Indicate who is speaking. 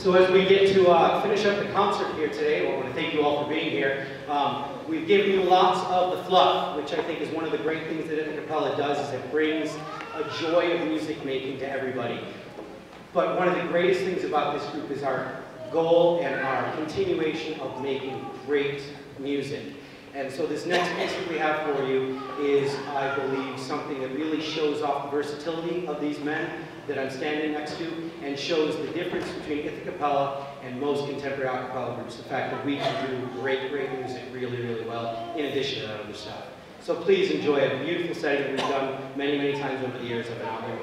Speaker 1: So as we get to uh, finish up the concert here today, I want to thank you all for being here. Um, we've given you lots of the fluff, which I think is one of the great things that Ithacappella does, is it brings a joy of music making to everybody. But one of the greatest things about this group is our goal and our continuation of making great music. And so this next piece that we have for you is, I believe, something that really shows off the versatility of these men that I'm standing next to and shows the difference between Ithaca and most contemporary acapella groups, the fact that we can do great, great music really, really well, in addition to that other stuff. So please enjoy a beautiful setting that we've done many, many times over the years. Been out here